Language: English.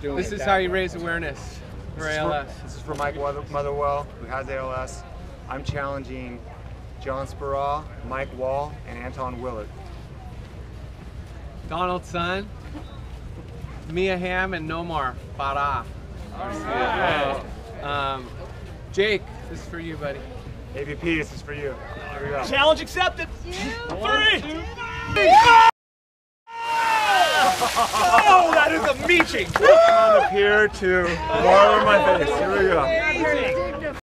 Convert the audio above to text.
This is how you raise awareness for This is ALS. This is for Mike Mother- Motherwell, who has ALS. I'm challenging John Speraw, Mike Wall, and Anton Willett. Donald Sun, Mia Hamm, and Nomar Farah. Um, Jake, this is for you, buddy. AVP, this is for you. Here we go. Challenge accepted. Two, Three. Oh, that is a meeting. Come on up here to water my face. Here we go.